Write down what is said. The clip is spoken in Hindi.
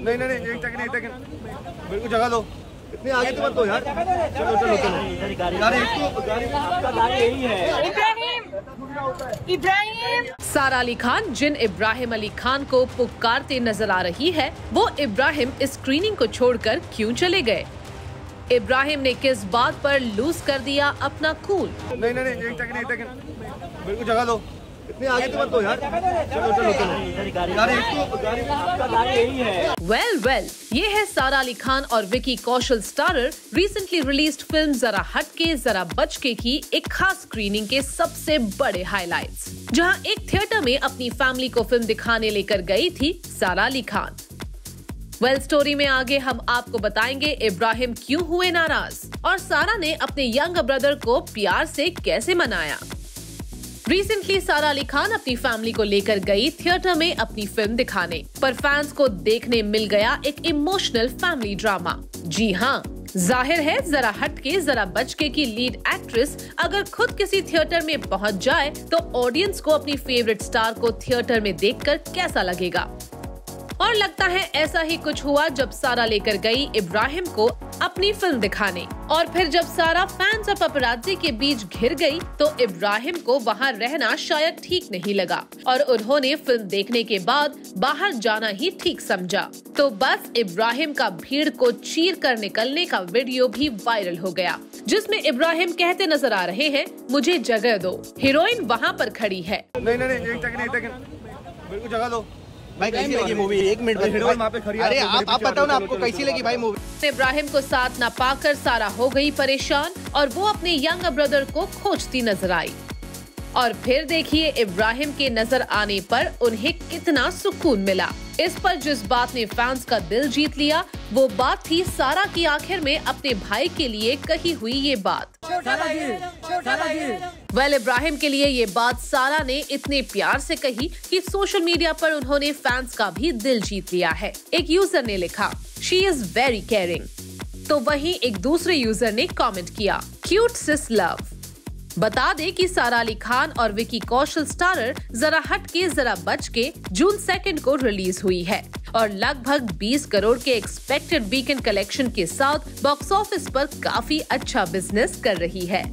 नहीं नहीं नहीं एक सेकंड एक सेकंड मेरे को जगह दो। इतनी आगे तो मत दो यार। चलो चलो चलो यार एक तो गाड़ी इब्राहिम। इब्राहिम। सारा अली खान जिन इब्राहिम अली खान को पुकारते नज़र आ रही है वो इब्राहिम इस स्क्रीनिंग को छोड़कर क्यों चले गए? इब्राहिम ने किस बात पर लूज कर दिया अपना कूल नहीं नहीं नहीं एक सेकंड एक सेकंड मेरे को जगह दो। इतनी आगे तो मत दो यार। चलो चलो चलो। यार एक तो वेल वेल ये है सारा अली खान और Vicky Kaushal starrer recently released film Zara Hatke Zara बचके की एक खास स्क्रीनिंग के सबसे बड़े हाइलाइट्स जहाँ एक थिएटर में अपनी फैमिली को फ़िल्म दिखाने लेकर गई थी Sara Ali Khan. Well well, story में आगे हम आपको बताएँगे इब्राहिम क्यों हुए नाराज़ और सारा ने अपने यंग ब्रदर को प्यार से कैसे मनाया। रिसेंटली सारा अली खान अपनी फैमिली को लेकर गई थिएटर में अपनी फ़िल्म दिखाने। पर फैंस को देखने मिल गया एक इमोशनल फैमिली ड्रामा जी हाँ ज़ाहिर है जरा हटके जरा बचके की लीड एक्ट्रेस अगर खुद किसी थिएटर में पहुँच जाए तो ऑडियंस को अपनी फेवरेट स्टार को थिएटर में देखकर कैसा लगेगा? और लगता है ऐसा ही कुछ हुआ जब सारा लेकर गई इब्राहिम को अपनी फ़िल्म दिखाने। और फिर जब सारा फैंस और पपराजी के बीच घिर गई तो इब्राहिम को वहाँ रहना शायद ठीक नहीं लगा। और उन्होंने फ़िल्म देखने के बाद बाहर जाना ही ठीक समझा। तो बस इब्राहिम का भीड़ को चीर कर निकलने का वीडियो भी वायरल हो गया, जिसमें इब्राहिम कहते नज़र आ रहे हैं, मुझे जगह दो। हीरोइन वहाँ पर खड़ी है। नहीं नहीं नहीं, एक सेकंड एक जगह दो। भाई कैसी लगी मूवी एक मिनट अरे आप आप बताओ ना आपको कैसी लगी भाई मूवी इब्राहिम को साथ न पाकर सारा हो गई परेशान और वो अपने यंग ब्रदर को खोजती नज़र आई। और फिर देखिए इब्राहिम के नज़र आने पर उन्हें कितना सुकून मिला। इस पर जिस बात ने फैंस का दिल जीत लिया वो बात थी सारा की आखिर में अपने भाई के लिए कही हुई ये बात। वेल इब्राहिम के लिए ये बात सारा ने इतने प्यार से कही कि सोशल मीडिया पर उन्होंने फैंस का भी दिल जीत लिया है। एक यूज़र ने लिखा शी इज़ वेरी केयरिंग तो वहीं एक दूसरे यूज़र ने कमेंट किया क्यूट सिस लव बता दें कि सारा अली खान और विकी कौशल स्टारर जरा हट के, जरा बच के जून सेकेंड को रिलीज़ हुई है और लगभग 20 करोड़ के एक्सपेक्टेड वीकेंड कलेक्शन के साथ बॉक्स ऑफ़िस पर काफ़ी अच्छा बिज़नेस कर रही है।